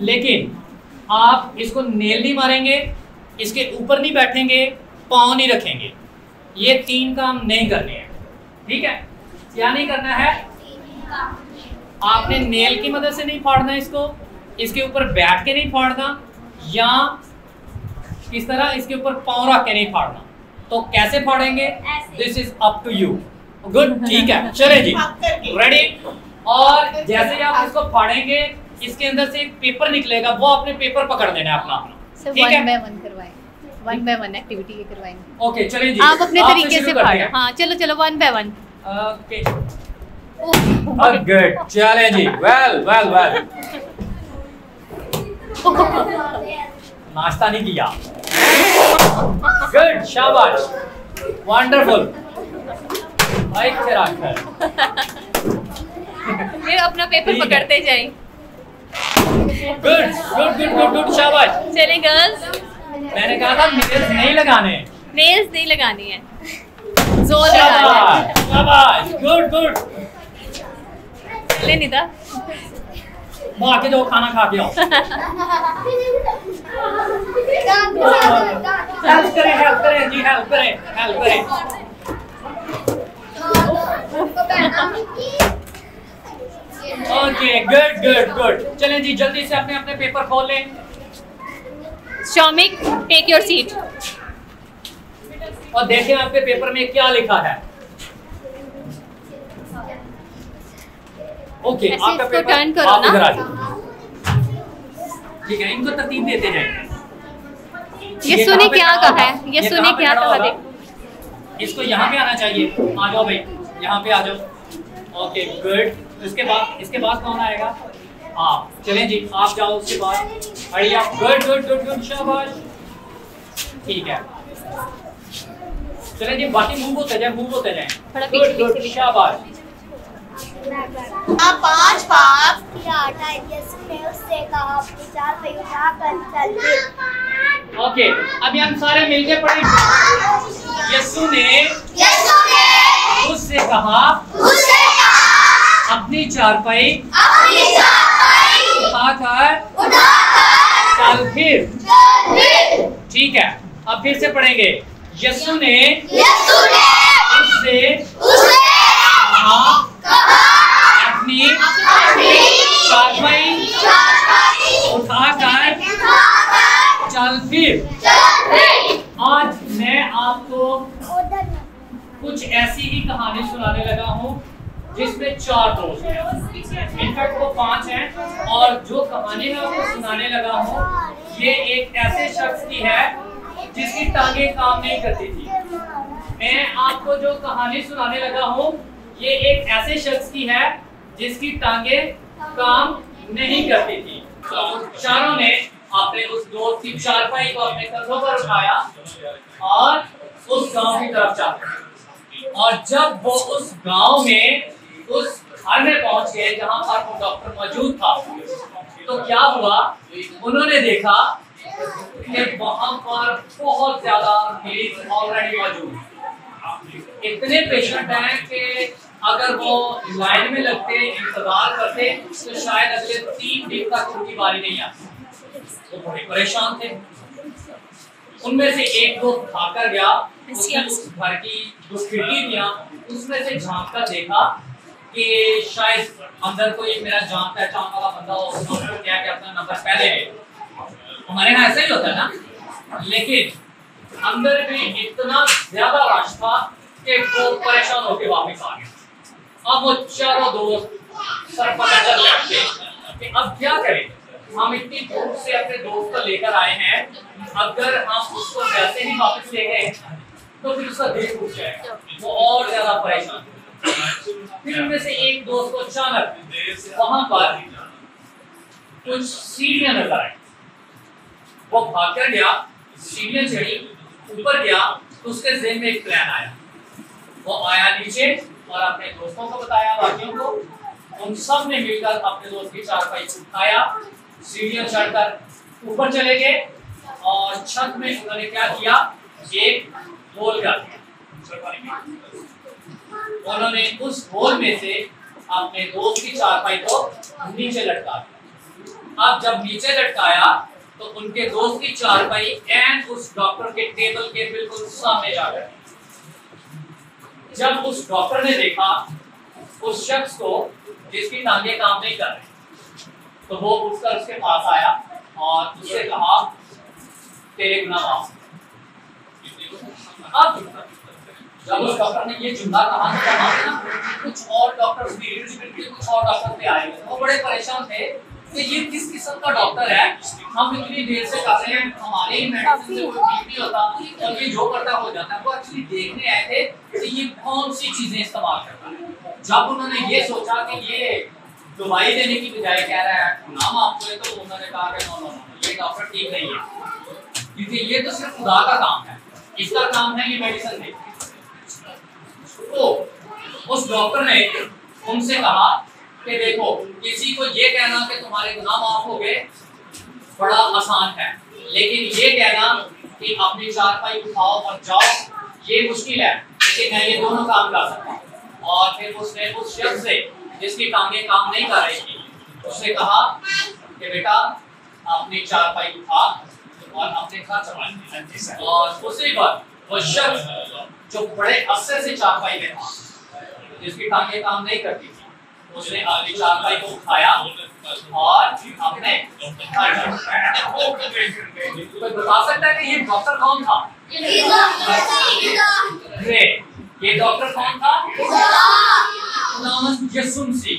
लेकिन आप इसको नेल नहीं मारेंगे इसके ऊपर नहीं बैठेंगे पाँव नहीं रखेंगे। ये तीन काम नहीं करने हैं। ठीक है? क्या नहीं करना है? आपने नेल की मदद से नहीं फाड़ना इसको इसके ऊपर बैठ के नहीं फाड़ना या इस तरह इसके ऊपर पाँव रख के नहीं फाड़ना। तो कैसे फाड़ेंगे? This is up to you good ठीक है। चले जी। रेडी और जैसे ही आप इसको फाड़ेंगे इसके अंदर से एक पेपर निकलेगा वो अपने पेपर पकड़ लेना है अपना। अपना ठीक है? वन करवाएँ। वन बाय वन एक्टिविटी ये करवाएँगे ओके चलें जी। आप अपने तरीके से फाड़ो हाँ। चलो चलो one by one okay good चलें जी। वेल वेल वेल नाश्ता नहीं किया। गुड शाबाश। वंडरफुल ये अपना पेपर पकड़ते जाएँ। Good good good good good शाबाश चले गर्ल्स मैंने कहा था नेल्स नहीं लगाने। नेल्स नहीं लगानी है। ज़ोर लगाना शाबाश शाबाश गुड गुड ले निदा माँ के दो खाना खा के आओ। हेल्प करें हेल्प करें जी हेल्प करें हेल्प करें। ओके गुड गुड गुड चलें जी जल्दी से अपने अपने पेपर खोल लें। शौमिक टेक योर सीट और देखें आपके पेपर में क्या लिखा है। ओके ऐसे आपका पेपर turn करो आप ना। इधर आ ठीक है इनको तरतीब देते जाएँ ये सुने क्या कहा है? ये सुने क्या कहा इसको यहाँ पे आना चाहिए। आ जाओ भाई यहाँ पे आ जाओ। ओके गुड इसके बाद इसके बाद कौन आएगा? आप चलें जी आप जाओ उसके बाद। अड़िया गुड गुड गुड गुड शाबाश। ठीक है। चलें जी बाकी मूव होते जाए मूव होते जाए गुड गुड शाबाश। पाँच पाप आटा यीशु उससे कहा अपनी चार कर चल ओके अभी हम सारे मिलके पढ़ेंगे यीशु ने यीशु ने उससे कहा अपनी चारपाई। अपनी चारपाई। उठाकर। उठाकर। चल फिर ठीक है अब फिर से पढ़ेंगे। यीशु ने यीशु ने उससे उससे कहा कहा अपनी अपनी चारपाई उठाकर। चल फिर आज मैं आपको कुछ ऐसी ही कहानी सुनाने लगा हूँ। जिसमें चार दोस्त हैं। इनफैक्ट वो पाँच हैं और जो कहानी मैं आपको सुनाने लगा हूँ, ये एक ऐसे शख्स की है जिसकी टांगे काम नहीं करती थी। मैं आपको जो कहानी सुनाने लगा हूँ, ये एक ऐसे शख्स की है जिसकी टांगे काम नहीं करती थी। तो चारों ने अपने उस दोस्त की चारपाई को अपने कंधों पर उठाया और उस गाँव की तरफ़ चले और जब वो उस गाँव में उस घर में पहुँच गए जहाँ पर वो डॉक्टर मौजूद था। तो क्या हुआ? उन्होंने देखा कि वहाँ पर बहुत ज़्यादा मरीज़ ऑलरेडी मौजूद इतने पेशेंट हैं कि अगर वो लाइन में लगते इंतज़ार करते तो शायद अगले तीन दिन तक उनकी बारी नहीं आती। वो बड़े परेशान थे। उनमें से एक दो खाकर गया उसने उस घर की जो खिड़की थी उसमें से झाँक कर देखा कि शायद अंदर कोई मेरा जान पहचान वाला बंदा हो, उसने क्या कि अपना नंबर पहले हमारे यहाँ ऐसा ही होता है ना? लेकिन अंदर में इतना ज़्यादा रश था कि वो परेशान होकर वापस आ गया। अब वो चारों दोस्त सर पकड़ बैठ कि अब क्या करें? हम इतनी दूर से अपने दोस्त को लेकर आए हैं। अगर हम उसको वैसे ही वापस ले गए तो फिर उसका दिल टूट जाएगा। वो और ज़्यादा परेशान। फिर उनमें से एक दोस्त को अचानक वहाँ पर कुछ सीढ़ियाँ नज़र आई। वो भागकर गया, सीढ़ियाँ चढ़ी, ऊपर गया तो उसके जेन में एक प्लान आया। वो आया नीचे और अपने दोस्तों को बताया, बाकियों को। उन सबने मिलकर अपने दोस्त की चारपाई उठाया, सीढ़ियाँ चढ़कर ऊपर चले गए और छत में उन्होंने क्या किया? एक होल कर दिया उन्होंने उस होल में से अपने दोस्त की चारपाई को नीचे लटका दिया। अब जब नीचे लटकाया तो उनके दोस्त की चारपाई एंड उस डॉक्टर के टेबल के बिल्कुल सामने जा गए जब उस डॉक्टर ने देखा, उस शख्स को जिसकी टांगे काम नहीं कर रही तो वो उठकर उसके पास आया और उससे कहा, तेरे गुना माफ़ अब जब उस डॉक्टर ने ये जुमला कहा तो कहा ना कुछ और डॉक्टर भी कुछ और डॉक्टर भी आए। वो बड़े परेशान थे कि ये किस किस्म का डॉक्टर है? हम इतनी देर से कर रहे हैं हमारे ही मेडिसिन से कोई ठीक नहीं होता और ये जो करता हो जाता है। वो एक्चुअली देखने आए थे कि ये कौन सी चीज़ें इस्तेमाल करता है। जब उन्होंने ये सोचा कि ये दवाई देने की बजाय कह रहा है नाम आपको है तो उन्होंने कहा कि नो नो नो ये डॉक्टर ठीक नहीं है। क्योंकि ये तो सिर्फ़ खुदा का काम है। इसका काम है? ये मेडिसिन देना तो उस डॉक्टर ने उनसे कहा कि देखो किसी को ये कहना कि तुम्हारे गुनाह माफ़ हो गए बड़ा आसान है। लेकिन ये कहना कि अपनी चारपाई उठाओ और जाओ ये मुश्किल है। लेकिन मैं ये दोनों काम कर सकता हूँ। और फिर उसने उस शख्स से जिसकी टांगे काम नहीं कर रही थी उसने कहा कि बेटा अपनी चारपाई उठा और अपने घर चला। और उसी पर वो शख्स जो बड़े अरसे से चारपाई में था जिसकी टांगे काम नहीं करती थी उसने आगे चारपाई को उठाया और अपने कोई बता सकता है कि ये डॉक्टर कौन था? ये डॉक्टर कौन था? नाम यसुम सी